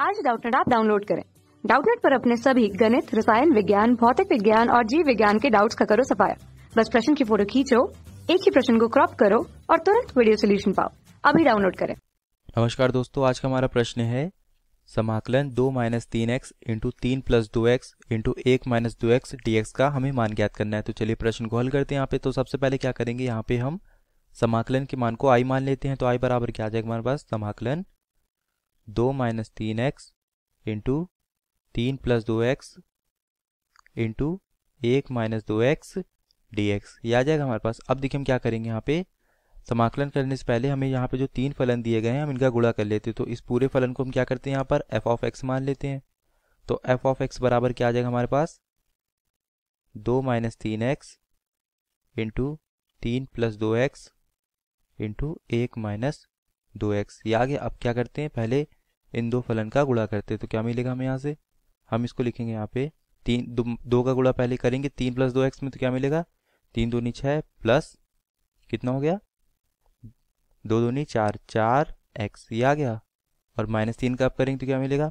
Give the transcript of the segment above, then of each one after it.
आज डाउटनेट आप डाउनलोड करें। डाउटनेट पर अपने सभी गणित, रसायन विज्ञान, भौतिक विज्ञान और जीव विज्ञान के डाउट्स का करो सफाया। बस प्रश्न की फ़ोटो खींचो, एक ही प्रश्न को क्रॉप करो और तुरंत वीडियो सोल्यूशन पाओ। अभी डाउनलोड करें। नमस्कार दोस्तों, आज का हमारा प्रश्न है, समाकलन दो माइनस तीन एक्स इंटू तीन प्लस दो एक्स इंटू एक माइनस दो एक्स डी एक्स का हमें मान ज्ञात करना है। तो चलिए प्रश्न को हल करते हैं यहाँ पे। तो सबसे पहले क्या करेंगे, यहाँ पे हम समाकलन के मान को आई मान लेते हैं। तो आई बराबर क्या आ जाएगा हमारे पास? समाकलन दो माइनस तीन एक्स इंटू तीन प्लस दो एक्स इंटू एक माइनस दो एक्स डी एक्स ये आ जाएगा हमारे पास। अब देखिए हम क्या करेंगे यहाँ पे। समाकलन करने से पहले हमें यहाँ पे जो तीन फलन दिए गए हैं, हम इनका गुणा कर लेते हैं। तो इस पूरे फलन को हम क्या करते हैं यहाँ पर? एफ़ ऑफ़ एक्स मान लेते हैं। तो एफ़ ऑफ़ एक्स बराबर क्या आ जाएगा हमारे पास? दो माइनस तीन एक्स इंटू तीन प्लस दो एक्स इंटू एक माइनस दो एक्स। ये आगे अब क्या करते हैं? पहले इन दो फलन का गुणा करते हैं। तो क्या मिलेगा हमें यहाँ से? हम इसको लिखेंगे यहाँ पे तीन दो, दो का गुणा पहले करेंगे तीन प्लस दो एक्स में तो क्या मिलेगा? तीन दूनी छः प्लस कितना हो गया? दो दूनी चार चार एक्स ये आ गया। और माइनस तीन का आप करेंगे तो क्या मिलेगा?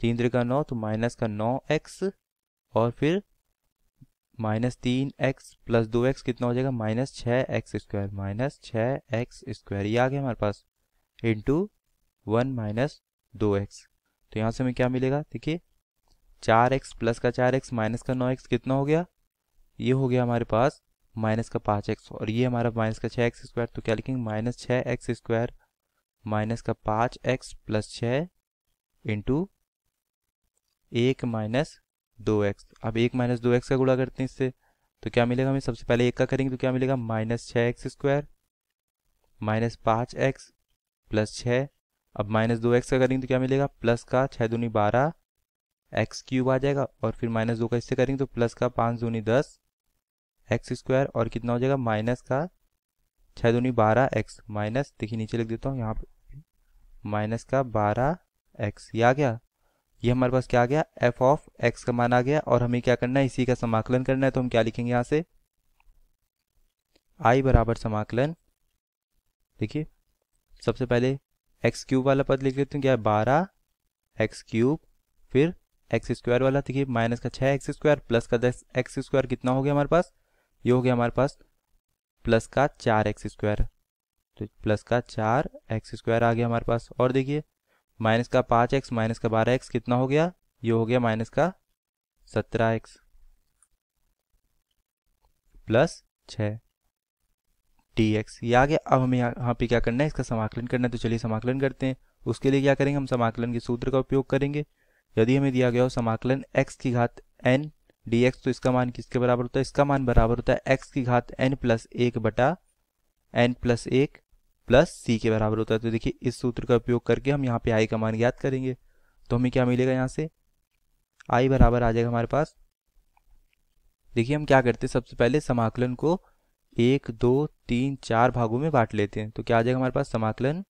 तीन त्रिका का नौ तो माइनस का नौ एक्स और फिर माइनस तीन एक्स प्लस दो एक्स कितना हो जाएगा? माइनस छः एक्स स्क्वायर माइनस छः एक्स स्क्वायर ये आ गया हमारे पास। इंटू वन माइनस दो एक्स। तो यहाँ से हमें क्या मिलेगा? देखिए, चार एक्स प्लस का चार एक्स माइनस का नौ एक्स कितना हो गया? ये हो गया हमारे पास माइनस का पाँच एक्स। और ये हमारा माइनस का छः एक्स स्क्वायर तो क्या लिखेंगे? माइनस छः एक्स स्क्वायर माइनस का पाँच एक्स प्लस छः इंटू एक माइनस दो एक्स। अब एक माइनस दो एक्स का गुणा करते हैं इससे तो क्या मिलेगा हमें? सबसे पहले एक का करेंगे तो क्या मिलेगा? माइनस छः एक्स स्क्वायर माइनस पाँच एक्स प्लस छः अब माइनस दो एक्स का करेंगे तो क्या मिलेगा? प्लस का छः दूनी बारह, एक्स क्यूब आ जाएगा और फिर माइनस दो का इससे करेंगे तो प्लस का पाँच दूनी दस, एक्स स्क्वायर और कितना हो जाएगा? माइनस का छः दूनी बारह एक्स माइनस, देखिए नीचे लिख देता हूँ, यहाँ पर माइनस का बारह एक्स, ये आ गया? ये हमारे पास क्या आ गया? एफ़ ऑफ़ एक्स का मान आ गया और हमें क्या करना है? इसी का समाकलन करना है तो हम क्या लिखेंगे यहाँ से? आई बराबर समाकलन, देखिए, सबसे पहले एक्स क्यूब वाला पद लिख लेते हैं, क्या बारह एक्स क्यूब फिर एक्स स्क्वायर वाला, देखिए माइनस का छः एक्स स्क्वायर प्लस का दस एक्स स्क्वायर कितना हो गया हमारे पास? ये हो गया हमारे पास प्लस का चार एक्स स्क्वायर तो प्लस का चार एक्स स्क्वायर आ गया हमारे पास। और देखिए माइनस का पाँच एक्स माइनस का बारह एक्स कितना हो गया? ये हो गया माइनस का सत्रह एक्स प्लस छ डी एक्स ये आ गया। अब हमें यहाँ पे क्या करना है? इसका समाकलन करना है। तो चलिए समाकलन करते हैं। उसके लिए क्या करेंगे? हम समाकलन के सूत्र का उपयोग करेंगे। यदि हमें दिया गया हो समाकलन x की घात n dx तो इसका मान किसके बराबर होता है? इसका मान बराबर होता है x की घात n प्लस एक बटा एन प्लस एक प्लस सी के बराबर होता है। तो देखिए, इस सूत्र का उपयोग करके हम यहाँ पे आई का मान ज्ञात करेंगे। तो हमें क्या मिलेगा यहाँ से? आई बराबर आ जाएगा हमारे पास। देखिए, हम क्या करते हैं? सबसे पहले समाकलन को एक, दो, तीन, चार भागों में बांट लेते हैं। तो क्या आ जाएगा हमारे पास? समाकलन।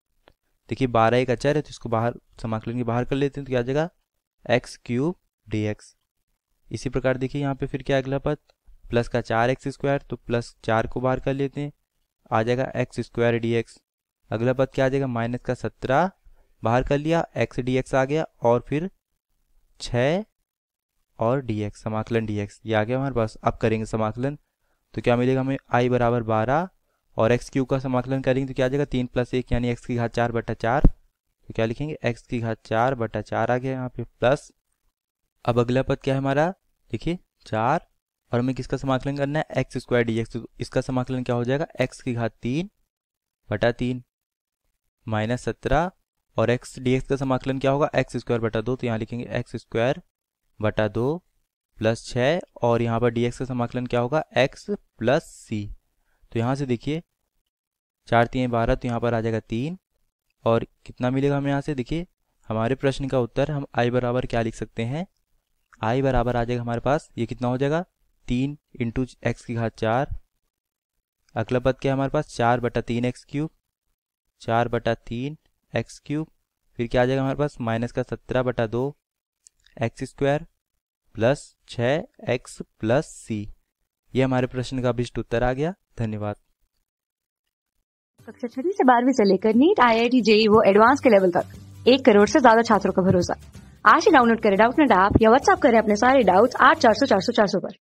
देखिए, बारह एक अचर है तो इसको बाहर, समाकलन के बाहर कर लेते हैं तो क्या आ जाएगा? एक्स क्यूब डी एक्स इसी प्रकार देखिए, यहाँ पे फिर क्या अगला पद? प्लस का चार एक्स स्क्वायर तो प्लस चार को बाहर कर लेते हैं। आ जाएगा एक्स स्क्वायर डी एक्स अगला पद क्या आ जाएगा? माइनस का सत्रह, बाहर कर लिया एक्स डी एक्स आ गया, और फिर छ और डी एक्स समाकलन डी एक्स ये आ गया हमारे पास। अब करेंगे समाकलन। तो क्या मिलेगा हमें? आई बराबर बारह और एक्स क्यू का समाकलन करेंगे तो क्या आ जाएगा? तीन प्लस एक यानी एक्स की घात चार बटा चार। तो क्या लिखेंगे? एक्स की घात चार बटा चार आ गया यहाँ पे प्लस अब अगला पद क्या है हमारा? देखिए, चार। और हमें किसका समाकलन करना है? एक्स स्क्वायर डी एक्स इसका समाकलन क्या हो जाएगा? एक्स की घात तीन बटा तीन माइनस सत्रह। और एक्स डी एक्स का समाकलन क्या होगा? एक्स स्क्वायर बटा दो। तो यहाँ लिखेंगे एक्स स्क्वायर बटा दो प्लस छ और यहाँ पर एक्स का समाकलन क्या होगा? एक्स प्लस सी तो यहाँ से देखिए, चार तीन बारह तो यहाँ पर आ जाएगा तीन। और कितना मिलेगा हमें यहाँ से? देखिए, हमारे प्रश्न का उत्तर हम आई बराबर क्या लिख सकते हैं? आई बराबर आ जाएगा हमारे पास, ये कितना हो जाएगा? तीन इंटू एक्स की घात चार। अगला पद क्या हमारे पास? चार बटा तीन एक्स क्यूब चार बटा तीन एक्स क्यूब फिर क्या आ जाएगा हमारे पास? माइनस का सत्रह बटा दो एक्स स्क्वायर प्लस छ एक्स प्लस सी। ये हमारे प्रश्न का अभिष्ट उत्तर आ गया। धन्यवाद। कक्षा छठी से बारहवीं से लेकर NEET I I T JEE वो एडवांस के लेवल तक। एक करोड़ से ज़्यादा छात्रों का भरोसा। आज ही डाउनलोड करें डाउट डाउटनेट ऐप या व्हाट्सअप करें अपने सारे डाउट्स आठ चार सौ चार सौ चार सौ पर।